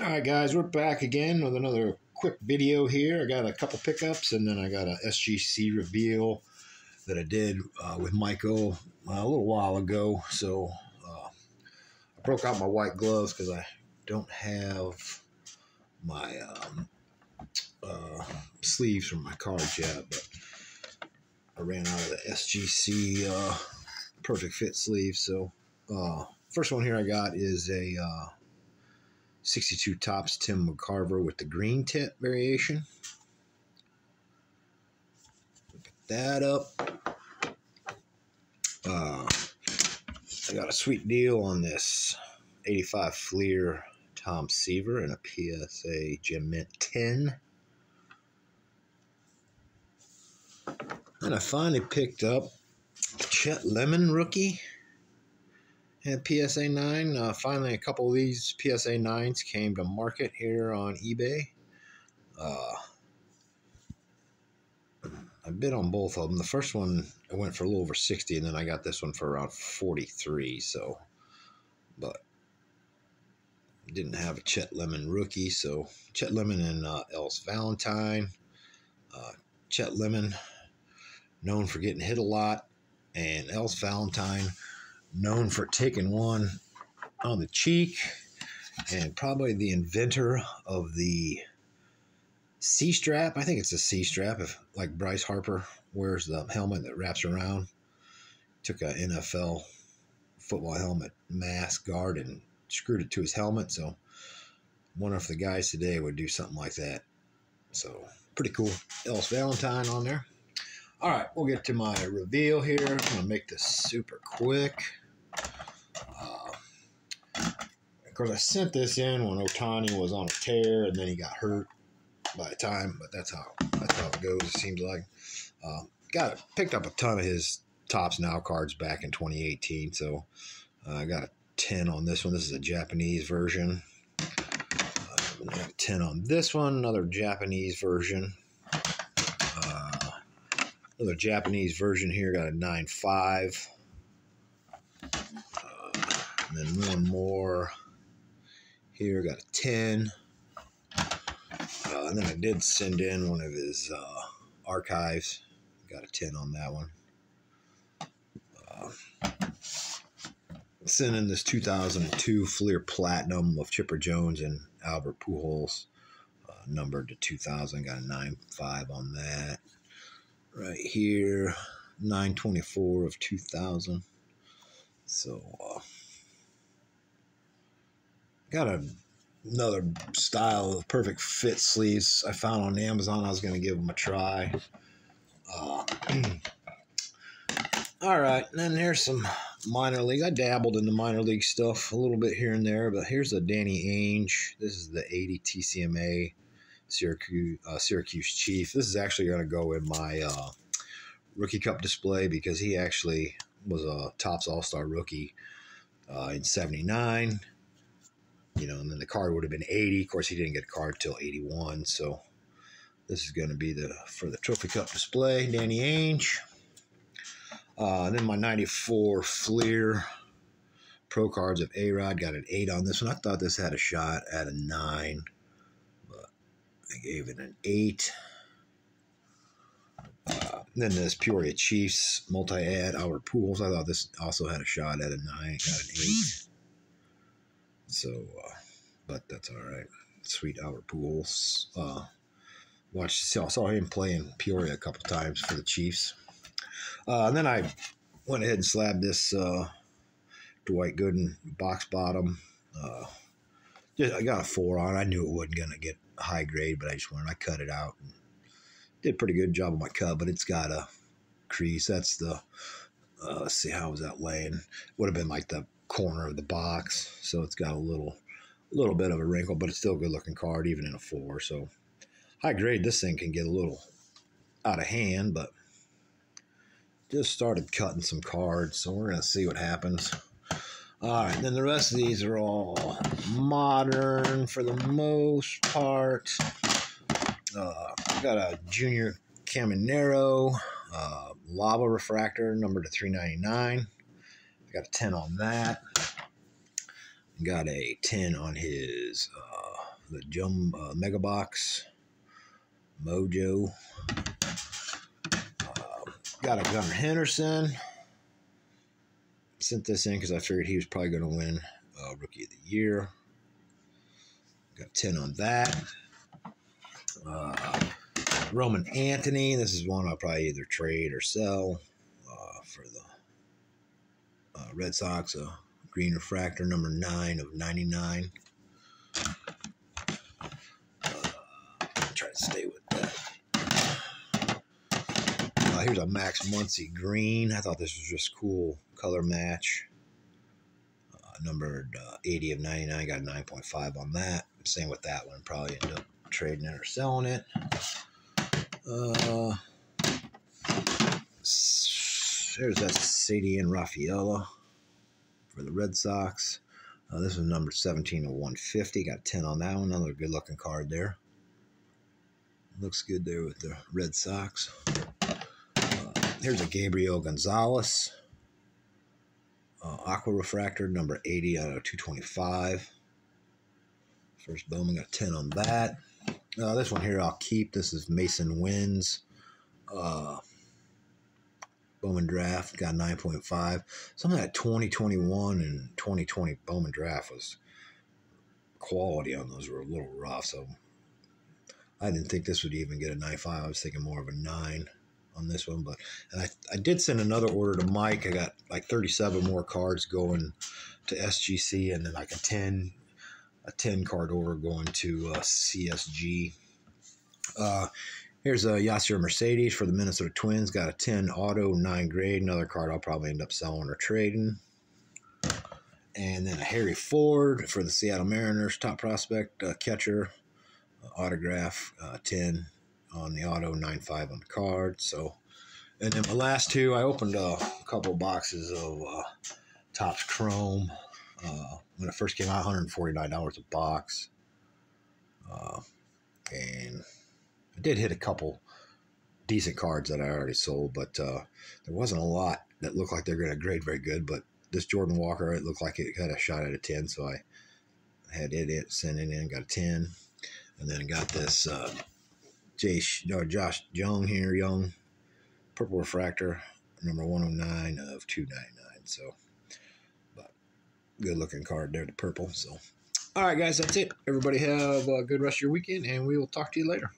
All right, guys, we're back again with another quick video here. I got a couple pickups, and then I got a SGC reveal that I did uh, with Michael uh, a little while ago. So uh, I broke out my white gloves because I don't have my um, uh, sleeves from my cards yet, but I ran out of the SGC uh, Perfect Fit sleeve. So uh, first one here I got is a 62 Topps Tim McCarver with the green tip variation. Pick that up. Uh, I got a sweet deal on this 85 Fleer Tom Seaver and a PSA Gem Mint 10. And I finally picked up Chet Lemon rookie and PSA 9. Uh, finally, a couple of these PSA 9s came to market here on eBay. Uh, I bid on both of them. The first one I went for a little over 60, and then I got this one for around 43. So, but didn't have a Chet Lemon rookie. So, Chet Lemon and uh, Ellis Valentine. Uh, Chet Lemon, known for getting hit a lot, and Ellis Valentine known for taking one on the cheek and probably the inventor of the C strap. I think it's a C strap, if like Bryce Harper wears the helmet that wraps around. Took a NFL football helmet mask guard and screwed it to his helmet. So, wonder if the guys today would do something like that. So, pretty cool. Ellis Valentine on there. All right, we'll get to my reveal here. I'm gonna make this super quick. Of course, I sent this in when Ohtani was on a tear, and then he got hurt by time. But that's how that's how it goes. It seems like uh, got picked up a ton of his Topps now cards back in 2018. So uh, I got a 10 on this one. This is a Japanese version. Uh, got a 10 on this one. Another Japanese version. Uh, another Japanese version here. Got a 9.5. And then one more here, got a 10. Uh, and then I did send in one of his uh, archives. Got a 10 on that one. Uh, sent in this 2002 Fleer Platinum of Chipper Jones and Albert Pujols. Uh, numbered to 2000. Got a 9.5 on that. Right here, 924 of 2000. So, uh, got a, another style of perfect fit sleeves I found on Amazon. I was going to give them a try. Uh, all right, and then here's some minor league. I dabbled in the minor league stuff a little bit here and there, but here's a Danny Ainge. This is the 80 TCMA Syracuse, uh, Syracuse Chief. This is actually going to go in my uh, rookie cup display because he actually was a Topps All Star rookie uh, in '79 you know, and then the card would have been 80. Of course, he didn't get a card till 81. So this is going to be the for the Trophy Cup display. Danny Ainge. Uh, and then my 94 Fleer Pro Cards of A-Rod got an 8 on this one. I thought this had a shot at a 9, but I gave it an 8. Uh, then this Peoria Chiefs multi-ad Albert Pujols. I thought this also had a shot at a 9. Got an 8. So, uh, but that's all right. Sweet Albert Pujols. Uh, watched, saw, saw him play in Peoria a couple times for the Chiefs. Uh, and then I went ahead and slabbed this uh, Dwight Gooden box bottom. Uh, just, I got a four on. I knew it wasn't going to get high grade, but I just wanted I cut it out and did a pretty good job of my cut. But it's got a crease. That's the uh, let's see how was that laying. Would have been like the corner of the box, so it's got a little little bit of a wrinkle, but it's still a good looking card, even in a four. So high grade, this thing can get a little out of hand, but just started cutting some cards, so we're gonna see what happens. All right, then the rest of these are all modern for the most part. Uh, got a junior Caminero uh, lava refractor, number to 399. I got a 10 on that. Got a 10 on his uh, the Jum uh, Mega Box, Mojo. Uh, got a Gunnar Henderson. Sent this in because I figured he was probably going to win uh, Rookie of the Year. Got 10 on that. Uh, Roman Anthony. This is one I'll probably either trade or sell uh, for the uh, Red Sox. A green refractor, number 9 of 99. try to stay with that. Uh, here's a Max Muncy green. I thought this was just cool color match. Uh, numbered uh, 80 of 99. Got 9.5 on that. Same with that one. Probably end up trading it or selling it. Uh, there's that Ceddanne Rafaela for the Red Sox. Uh, this is number 17 of 150. Got 10 on that one. Another good looking card there. Looks good there with the Red Sox. Uh, here's a Gabriel Gonzalez. Uh, Aqua Refractor, number 80 out of 225. First Bowman got 10 on that. Uh, this one here I'll keep. This is Masyn Winn's. Uh, Bowman Draft got 9.5. Some of that 2021 and 2020 Bowman Draft was quality on those were a little rough. So I didn't think this would even get a 9.5. I was thinking more of a 9 on this one. But and I, I did send another order to Mike. I got like 37 more cards going to SGC and then like a 10 a 10 card order going to uh, CSG. Uh, here's a Yasser Mercedes for the Minnesota Twins. Got a 10 auto, 9 grade. Another card I'll probably end up selling or trading. And then a Harry Ford for the Seattle Mariners, top prospect uh, catcher autograph, uh, 10 on the auto, 9.5 on the card. So, and then my last two, I opened a couple boxes of uh, Topps Chrome. Uh, when it first came out, $149 a box. Uh, and did hit a couple decent cards that I already sold, but uh, there wasn't a lot that looked like they're going to grade very good. But this Jordan Walker, it looked like it got a shot at a 10, so I had it, sent it in, got a 10. And then got this uh, or Josh Jung here, Jung, Purple Refractor, number 109 of 299. So, but good looking card there, the purple. So, all right, guys, that's it. Everybody have a good rest of your weekend, and we will talk to you later.